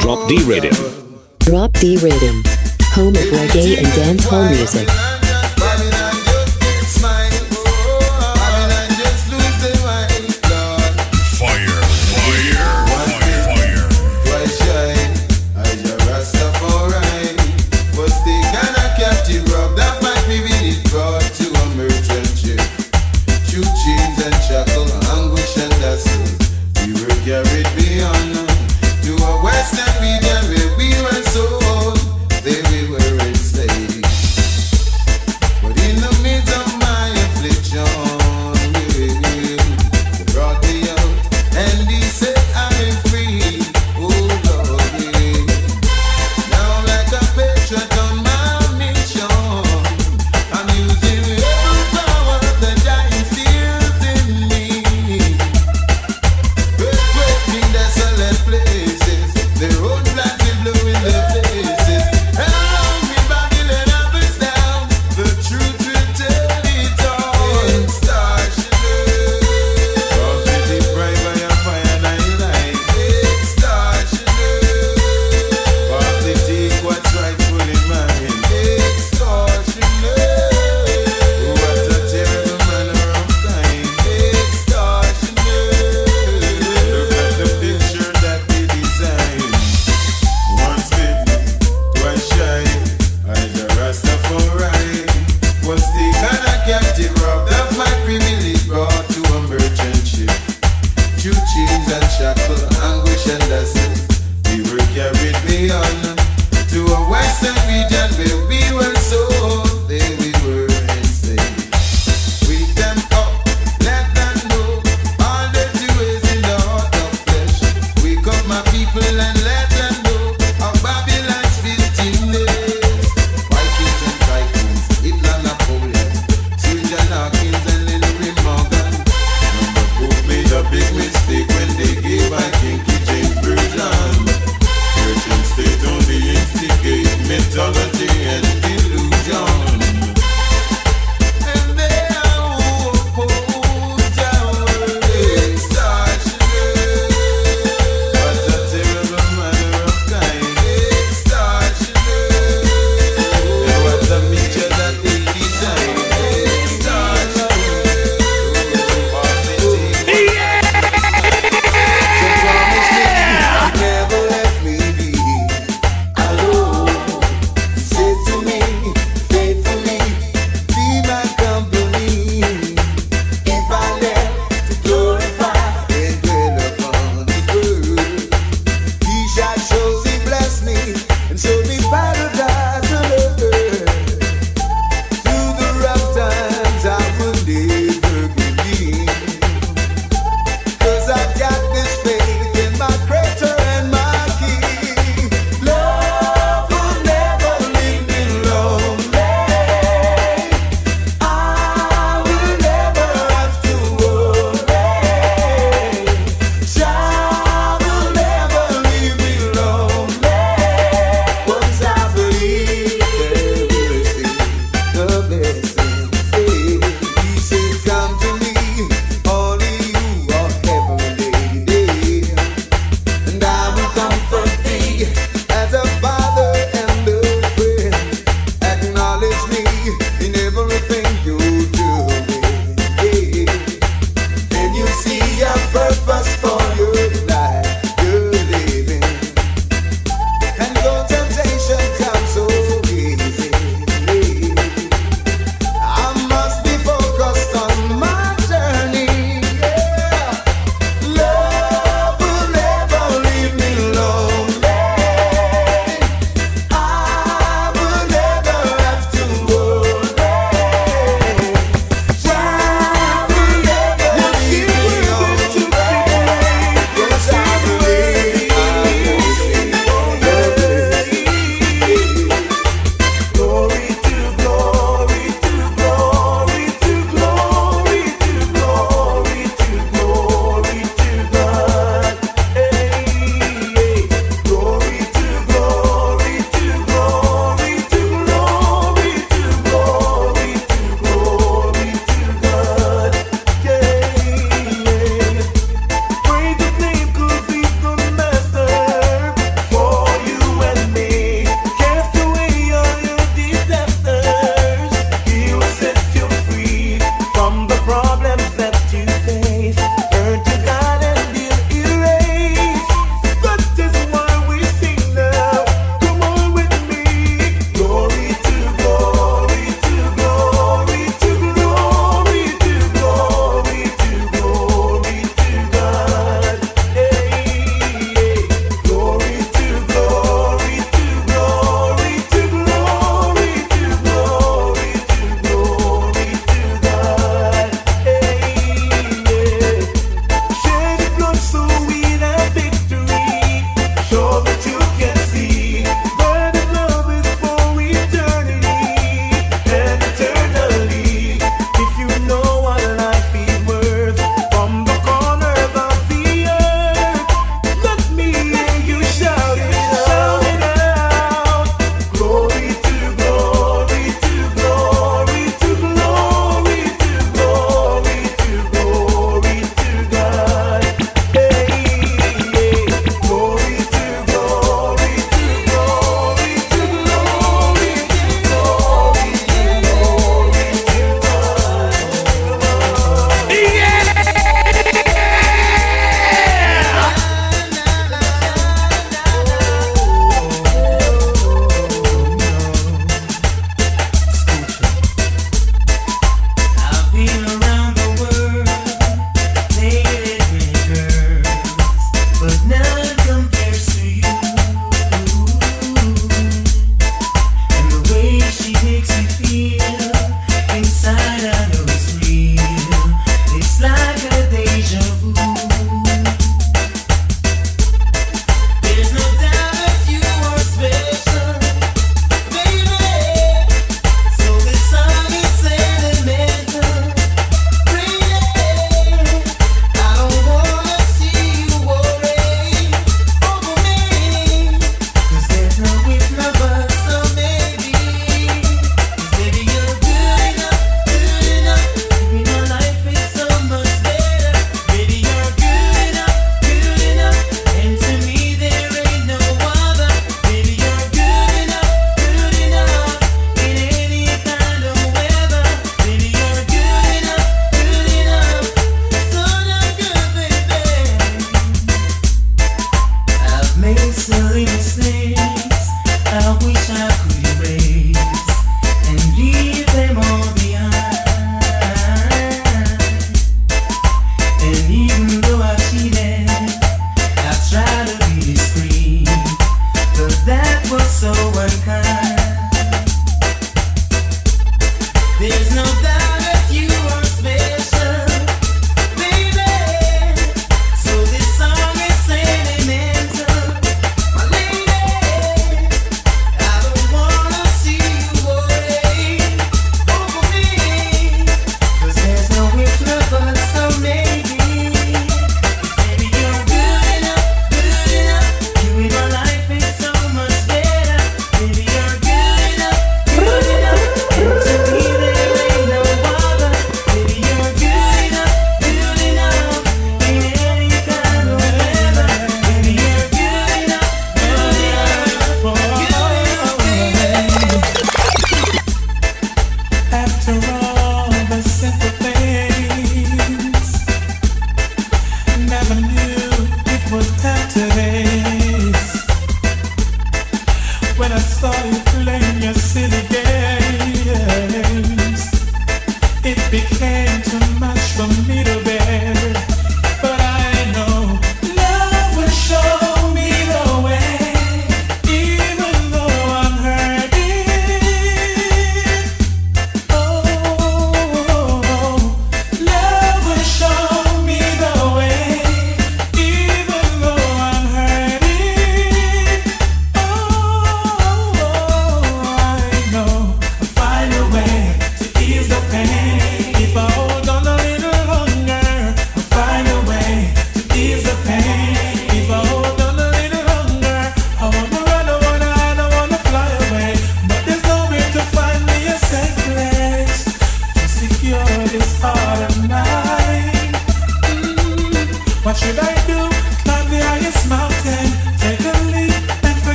Drop Di Riddim. Drop Di Riddim. Home of reggae and dancehall music.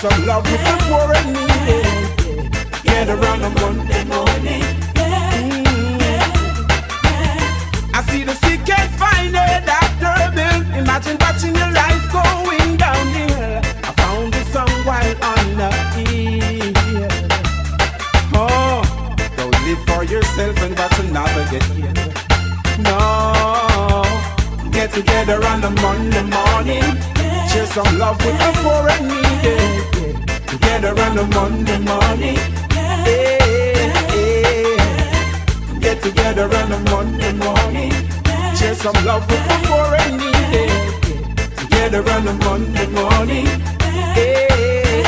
some love with the poor and needy. Get around on Monday morning. I see the sick can't find a doctor bill. Imagine watching your life going downhill. I found this song while on the hill. Oh, don't live for yourself and watch another get killed. No, get together on the Monday some love we are for and needed. Together on a Monday morning. Get together on a Monday morning. Share some love we are for and needed. Together on a Monday morning. Oh, get hey.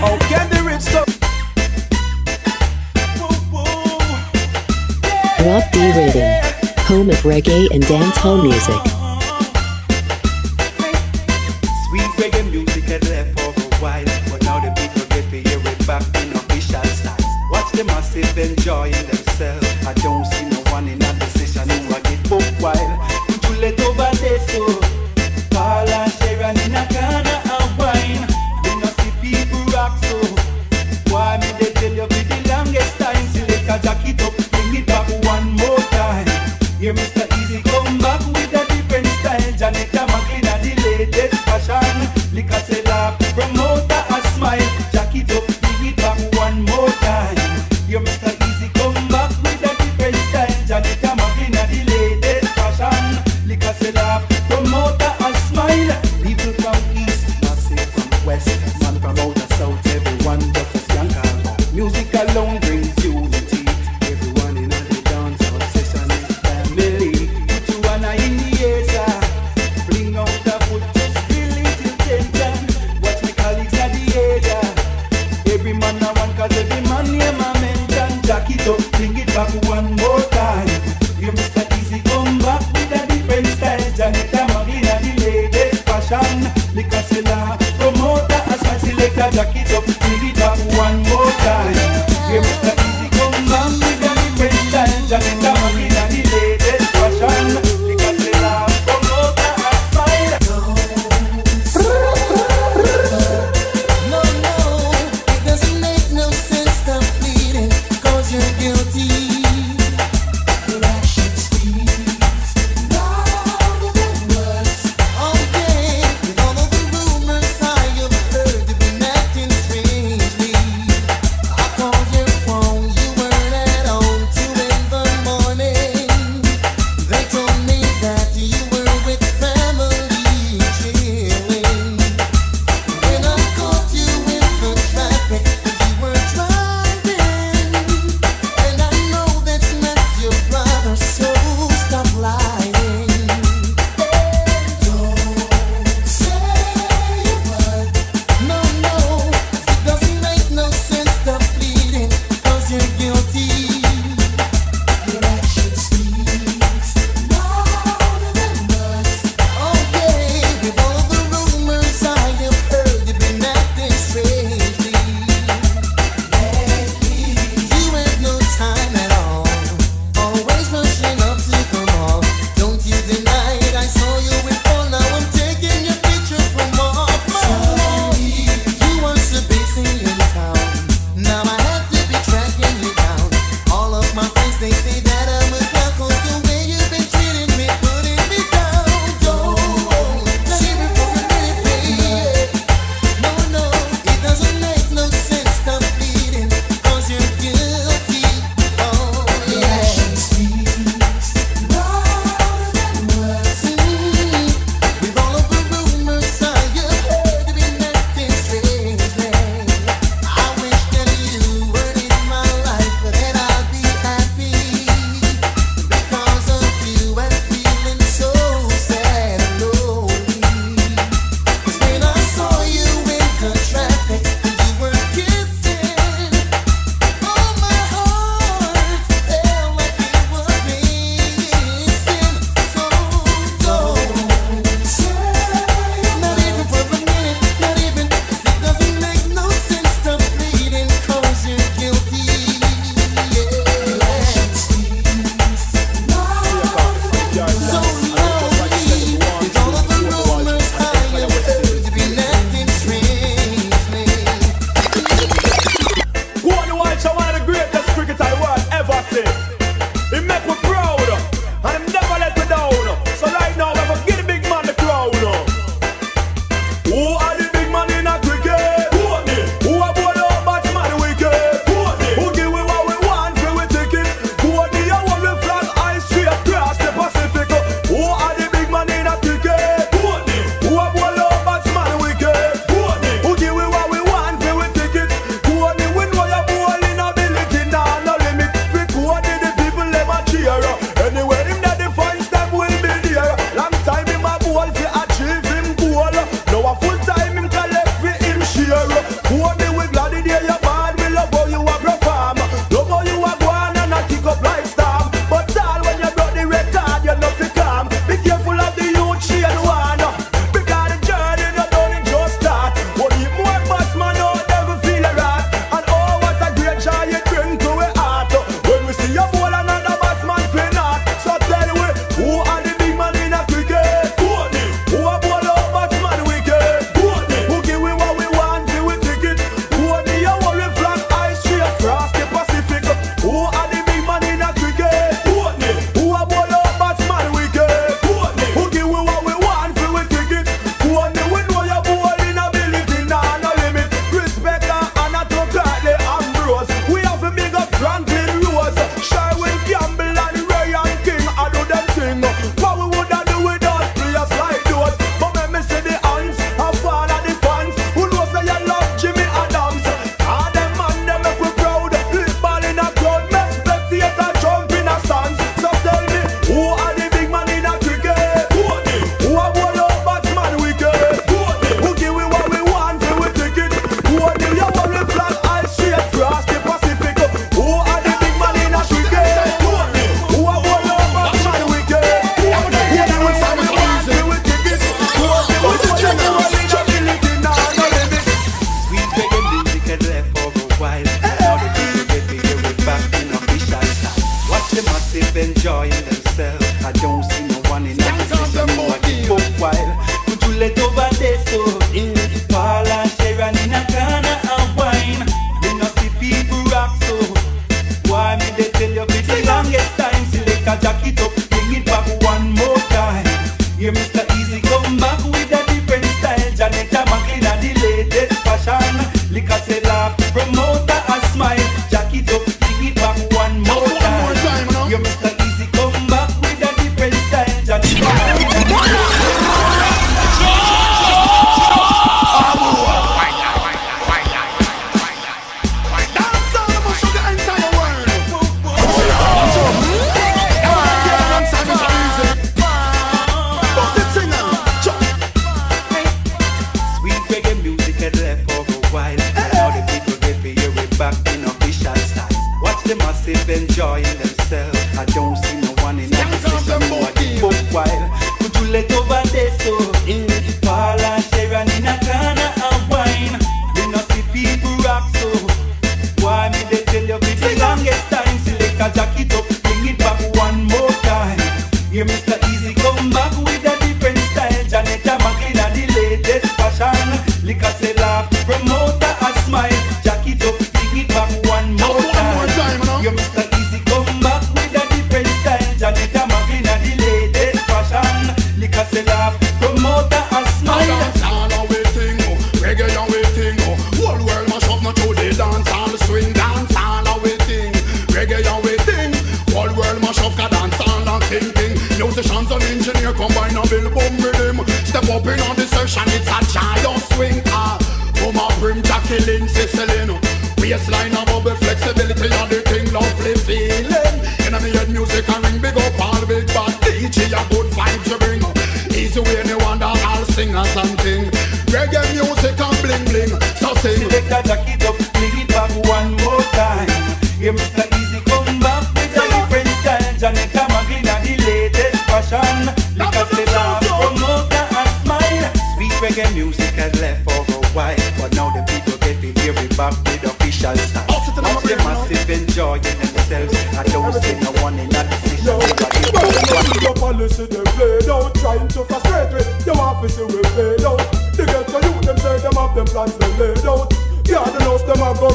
Oh, gather it so. Drop Di Riddim, home of reggae and dancehall music.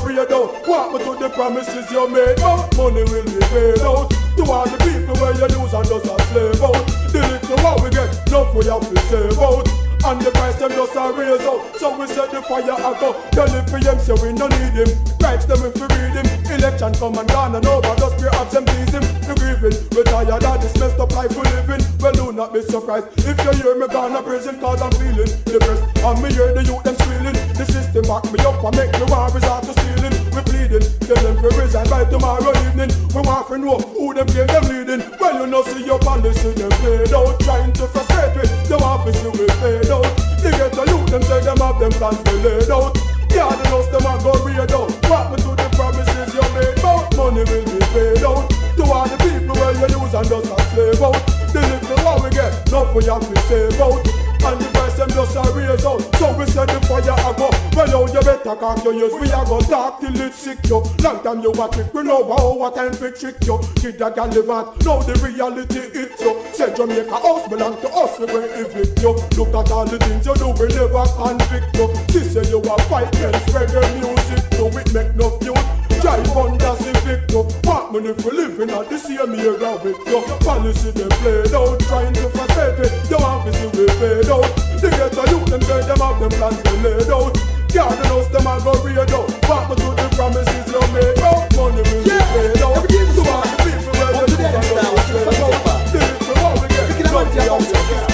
Them a go raid. Walk me to the promises you made out. Money will be paid out. To all the people where you use and just a slave out. The little what we get, enough we have to save out. And the price them just a raise out So we set the fire a go Tell the PM say we no need him Rights them if we read him Election come and gone and over Just tease him The grieving We tired of this messed up life we living Well do not be surprised If you hear me gone to prison Cause I'm feeling depressed. And me hear the youth them squealing. The system back me up and make me want resort to stealing. We pleading Tell them to resign by tomorrow evening. We want to know who them game them leading. Well you know see your policy them played out. Trying to frustrate me The office you will fade out. They get the youth them say them have them plans they laid out Yeah the house them a go raid out. What me to the you made out Money will be paid out. To all the people where you use and just a slave out. The little what we get Enough we have to save out. And the price them just a raise out. So we set the fire a go. Well now you better cock your ears. We a go dark till it's sick you Long time you a trick We know how what time fi trick you Kid a gal live out Now the reality hit you Say Jamaica house belong to us We will evict you Look at all the things you do We never convict you She say you a fight against reggae music So it make no civic What money for living at the same era with you Policy they played out Trying to frustrate it. Your office will paid out. They get a youth them say them have them plans they laid out Garden house them a go raid out me to the promises you made out. Money will be paid out. To all the people where you live and don't slave out The little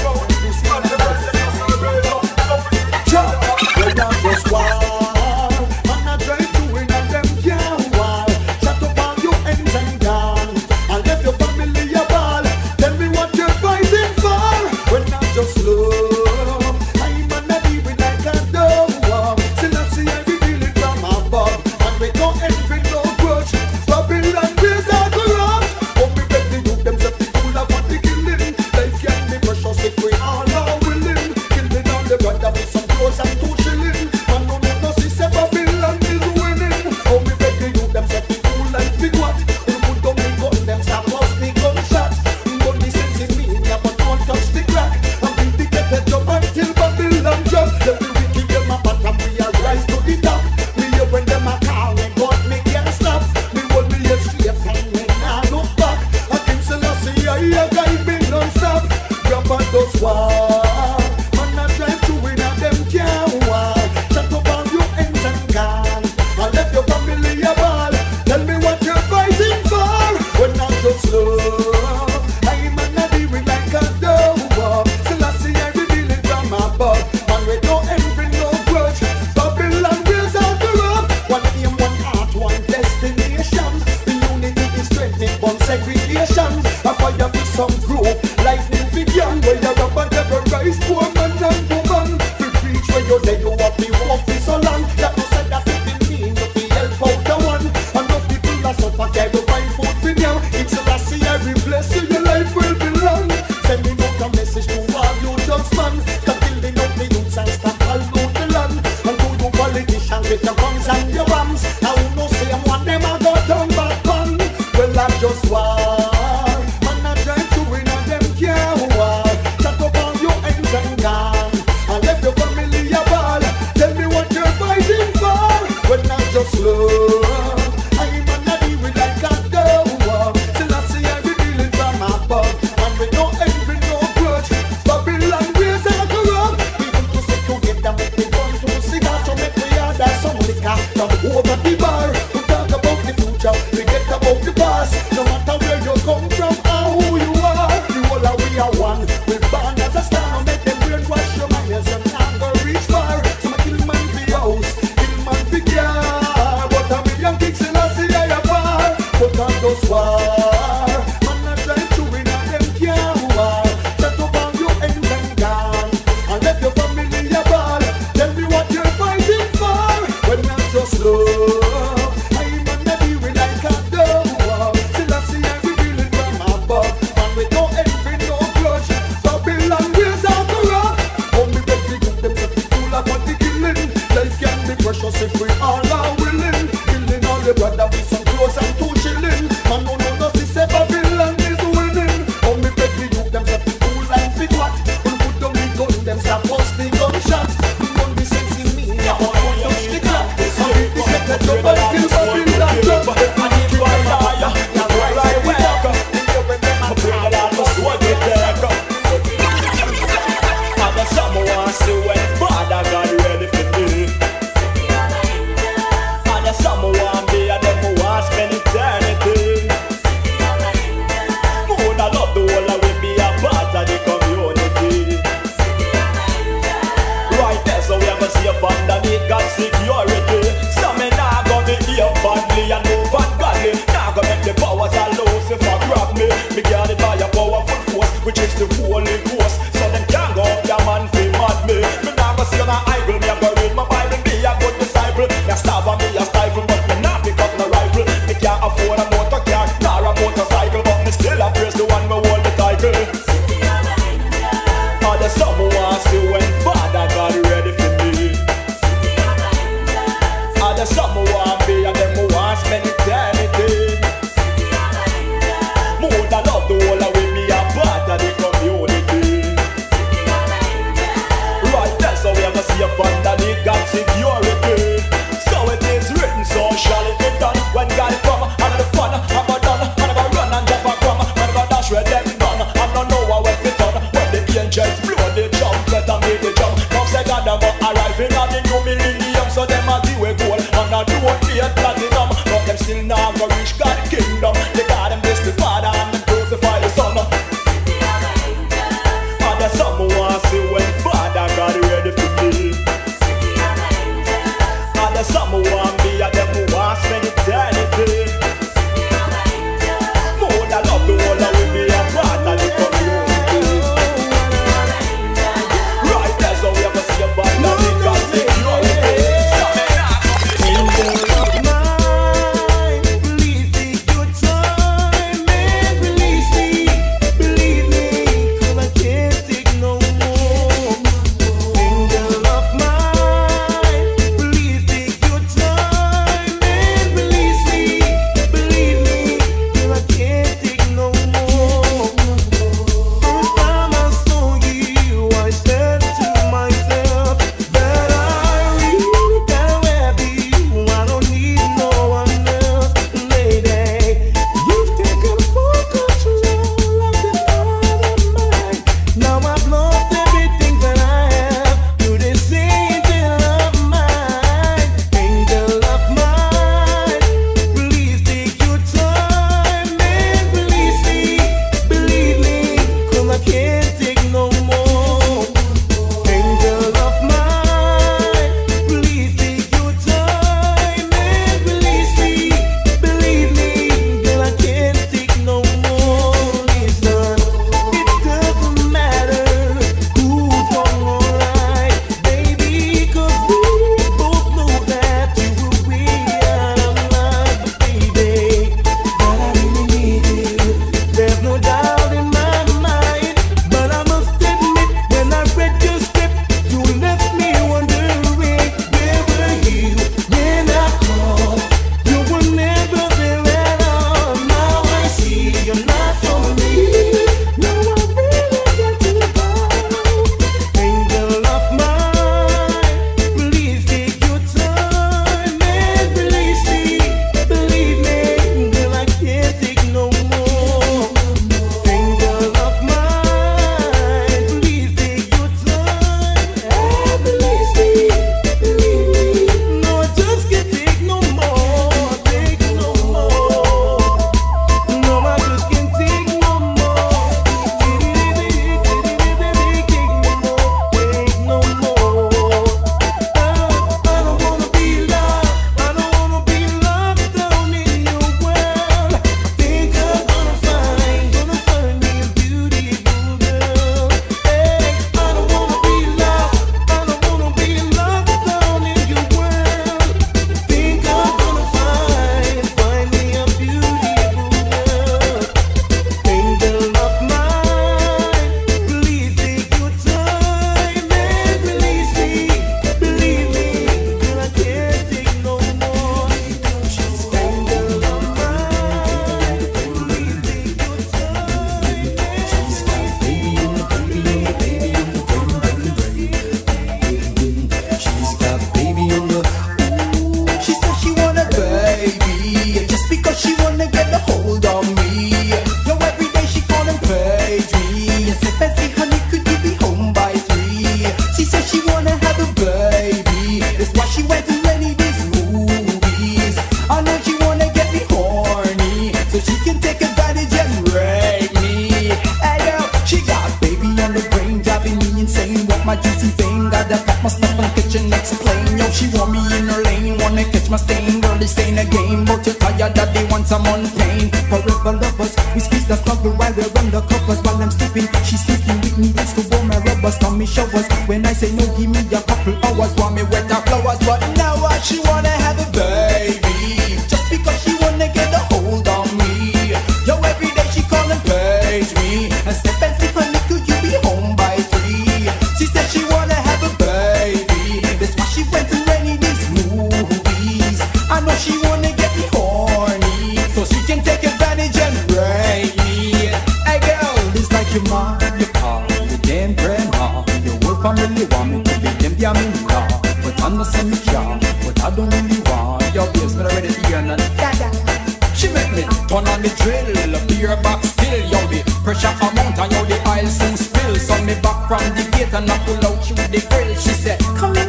and I pull out through the grill. She said, Come in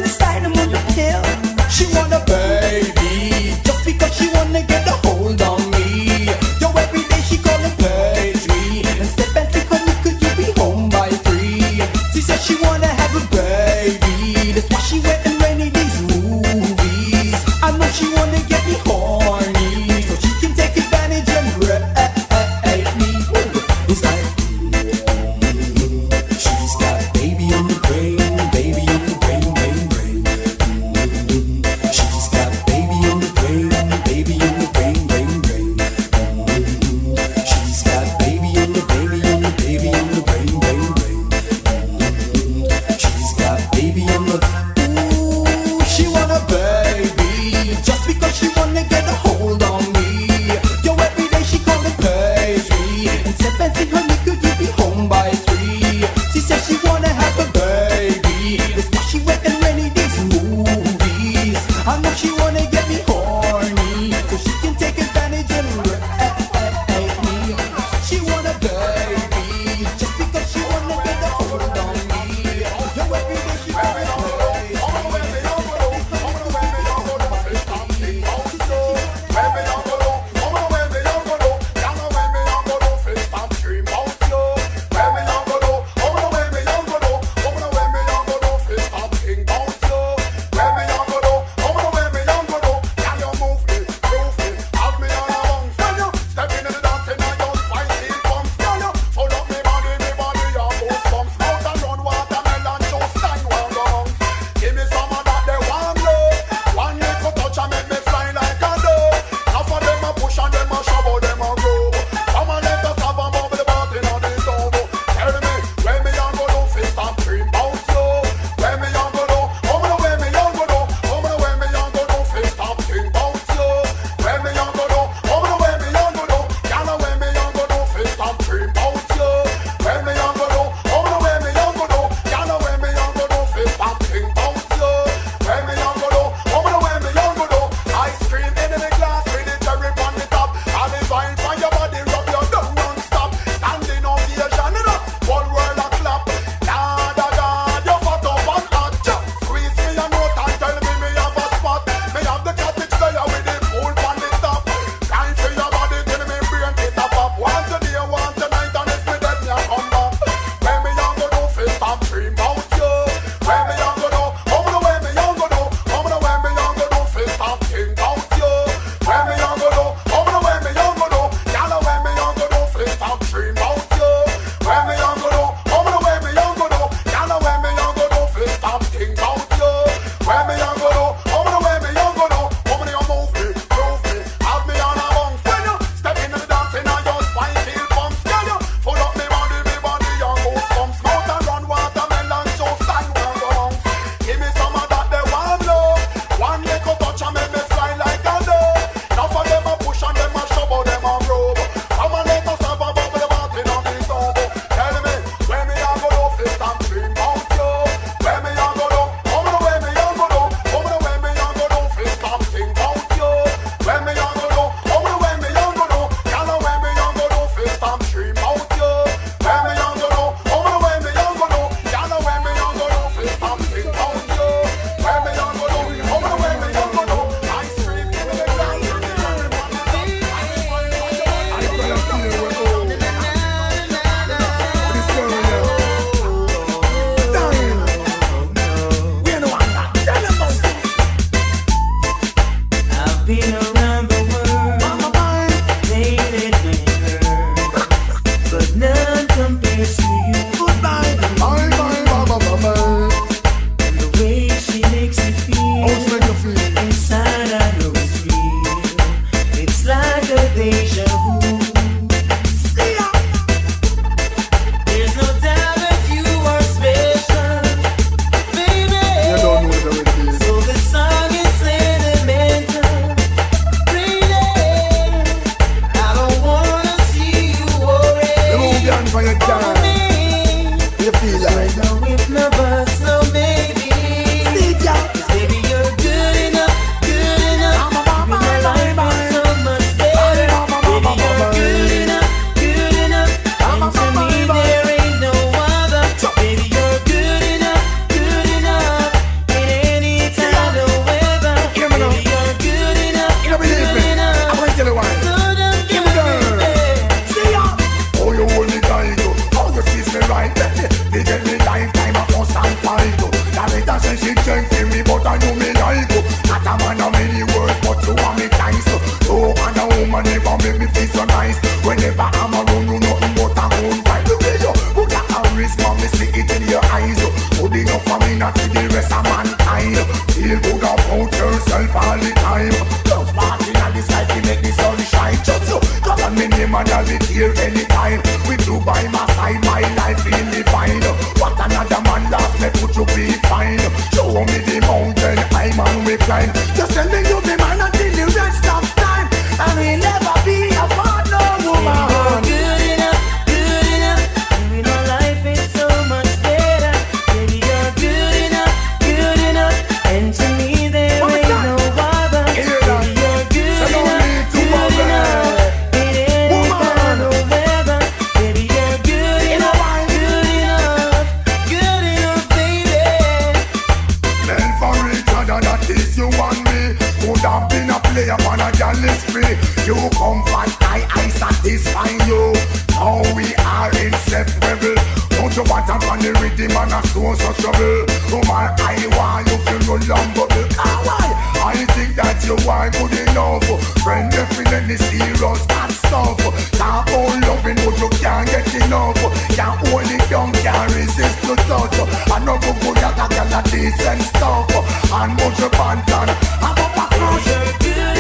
upon a girl is free. You comfort I, I satisfy you. Now we are inseparable. Don't you want up on the rhythm and a source of trouble? Woman, I want you feel no longer. lumber. I think that you are good enough. Friend, definitely serious and stuff. Can't hold loving, but you can't get enough. Can't hold it down, can't resist the touch. I know you good at a girl that decent stuff. And much abandon. I'm up a crush.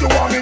you want me